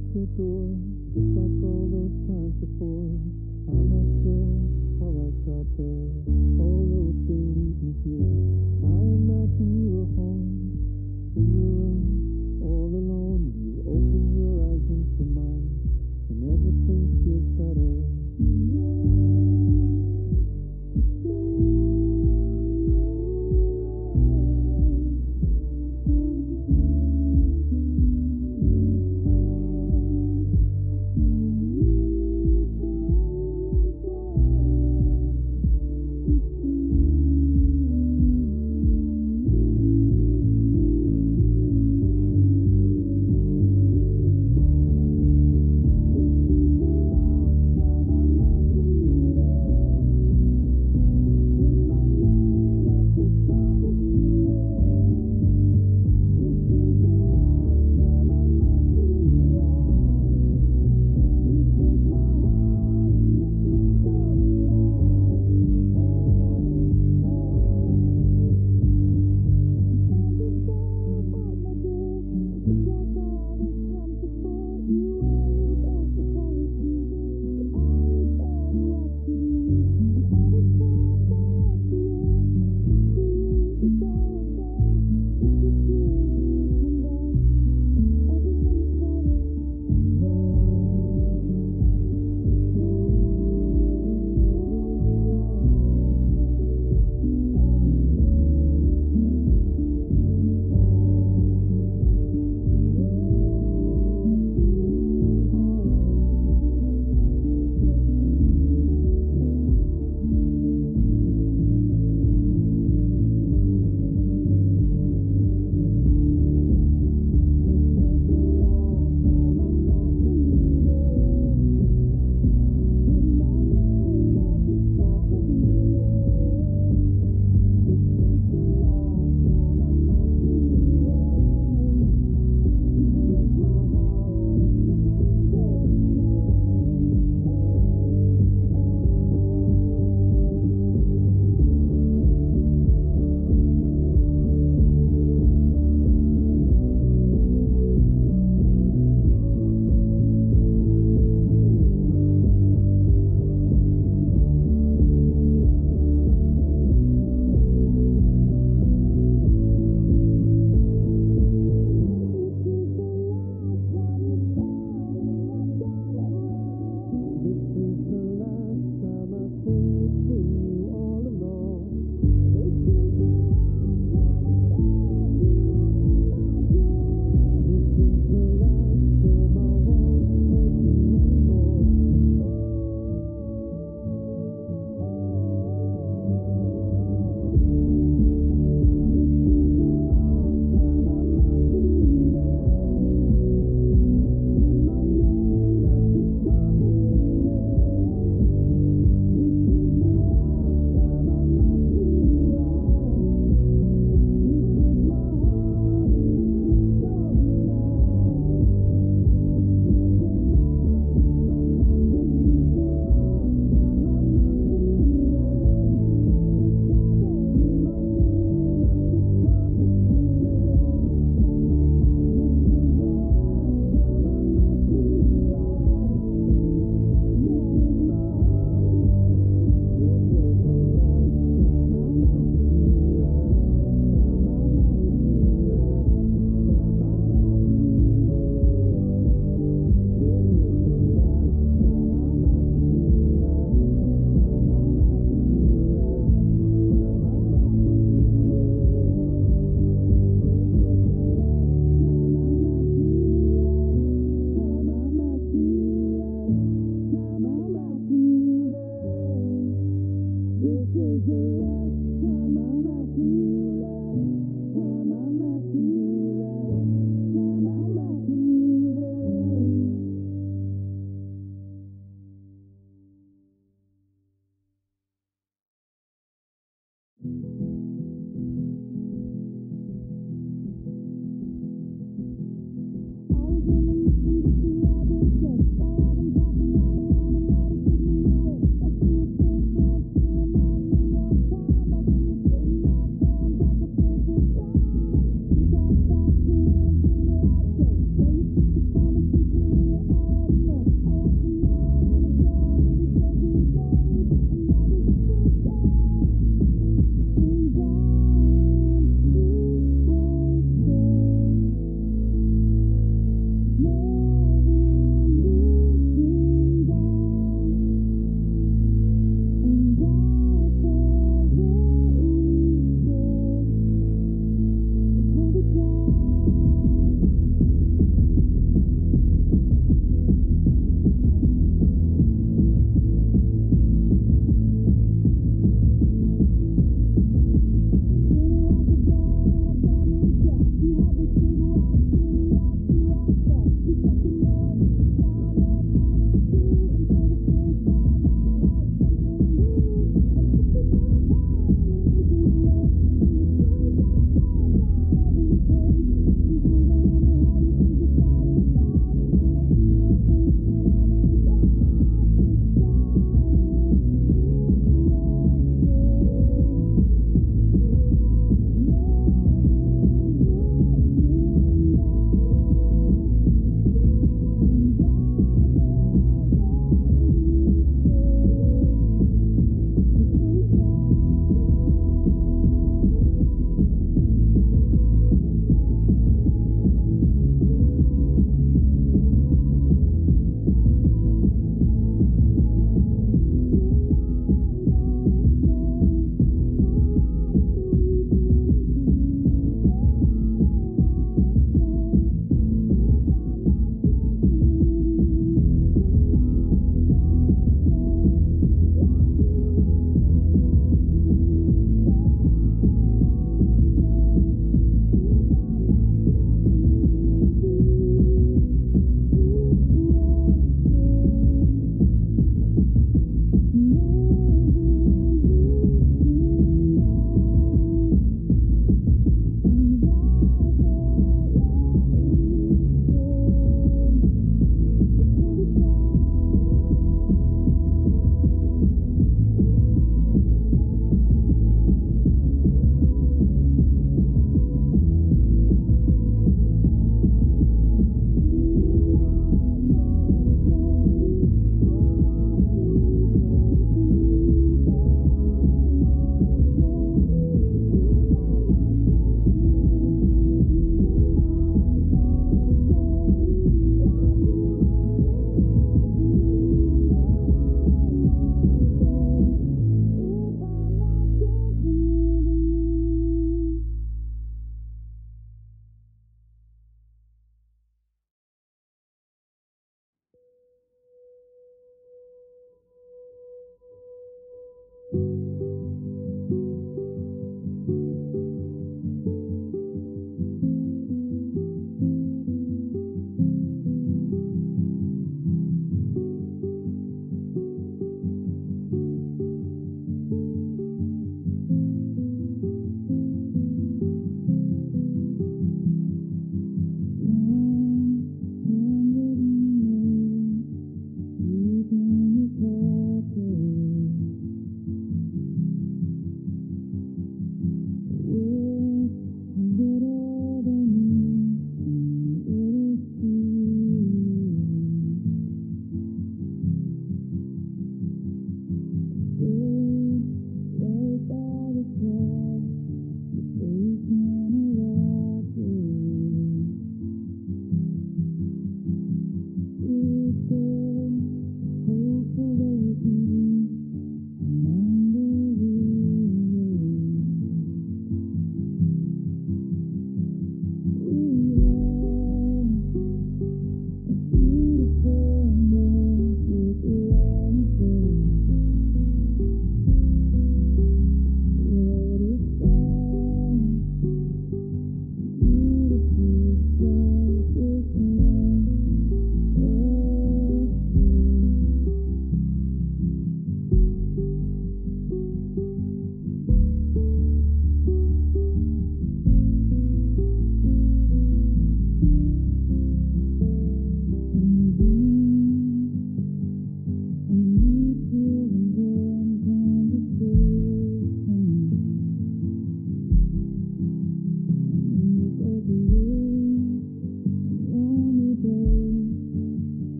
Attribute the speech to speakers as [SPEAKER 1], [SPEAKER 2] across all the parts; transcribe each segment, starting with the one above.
[SPEAKER 1] at your door, just like all those times before. I'm not sure how I got there. All roads they lead me here. I imagine you were home in your room, all alone. You open your eyes into mine, and everything.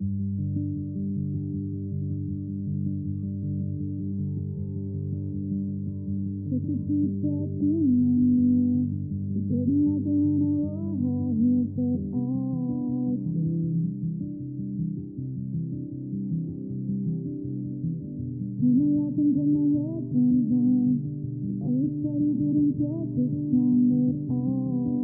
[SPEAKER 2] You didn't like it when I wore high heels, but I do. And put my headphones on. Always said you didn't get this time, but I.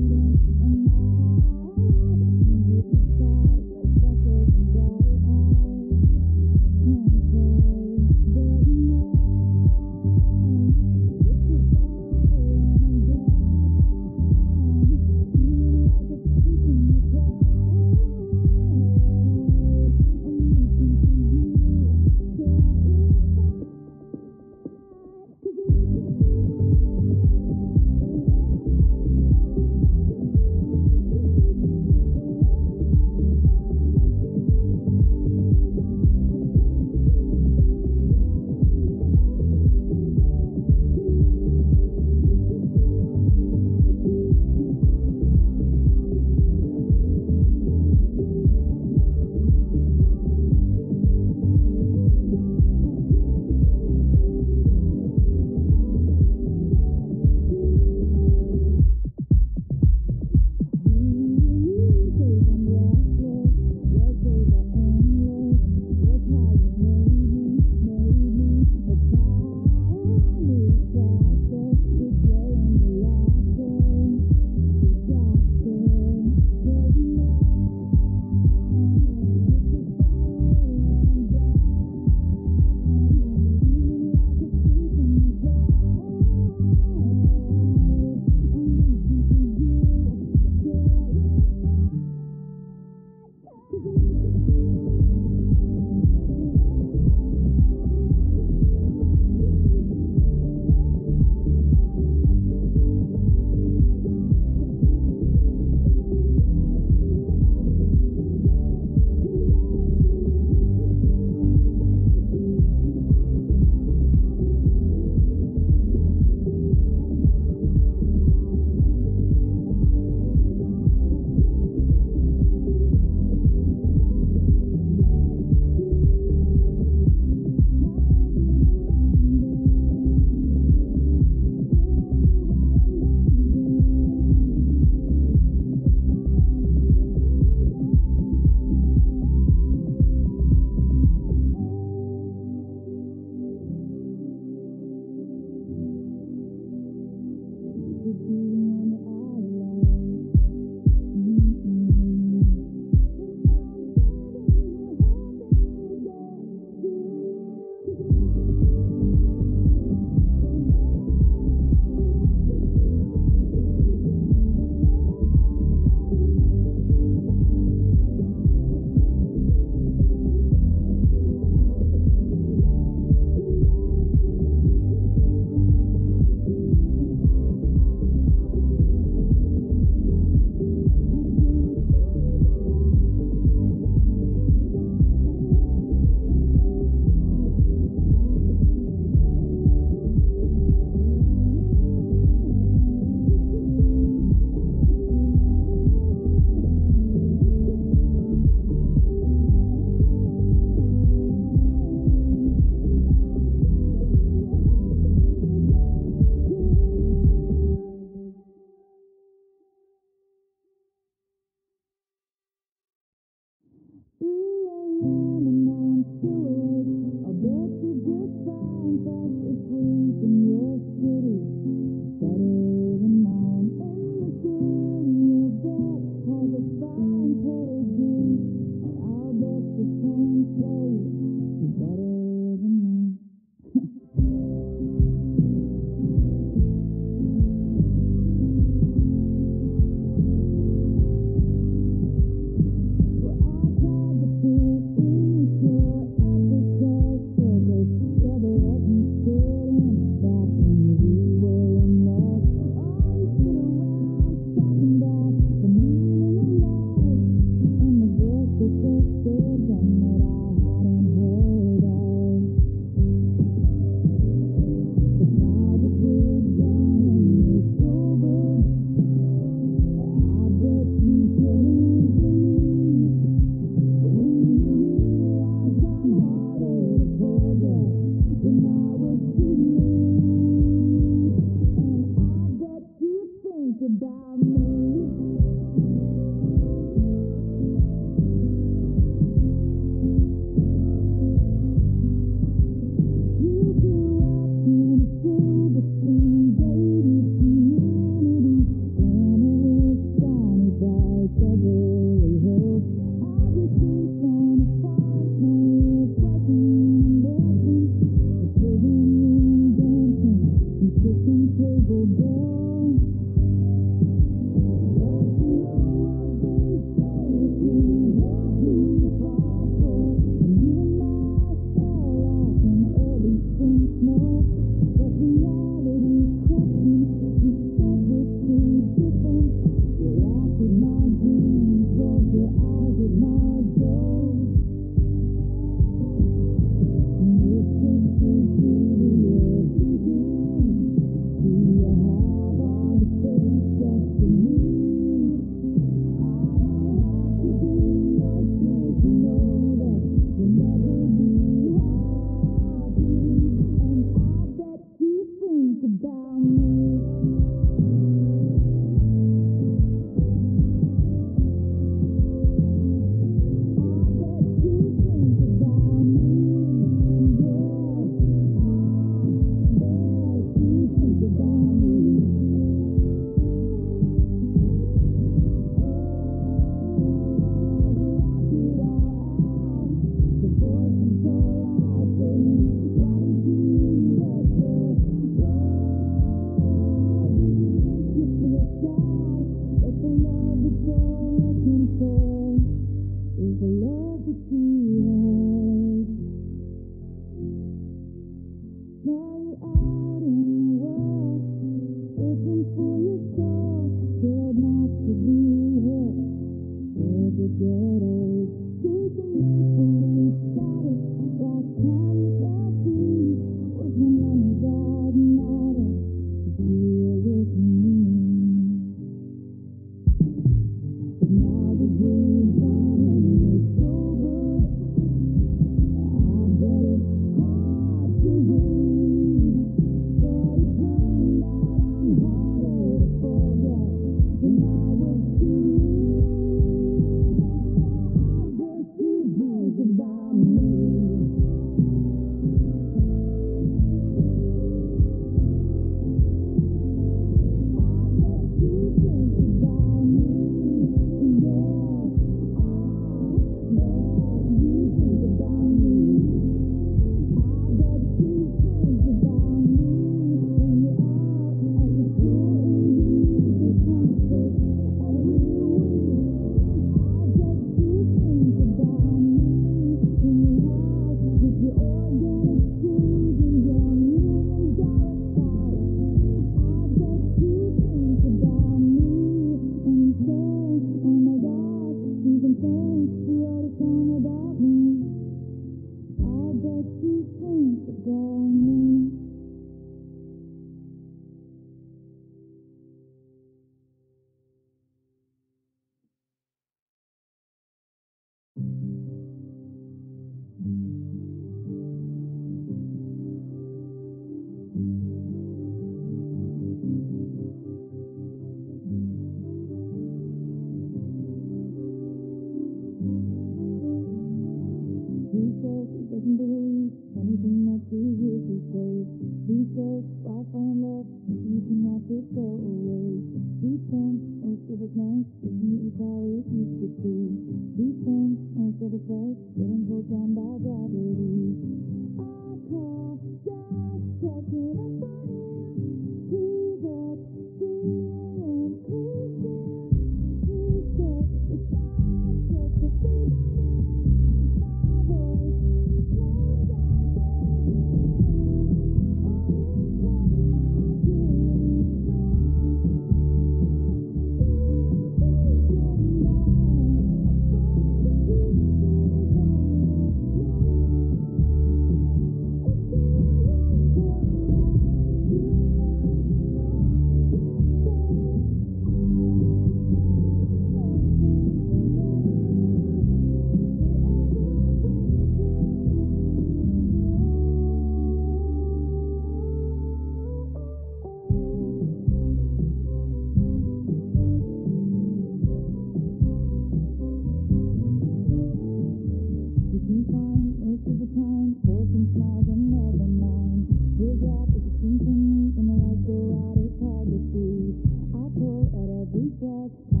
[SPEAKER 2] Every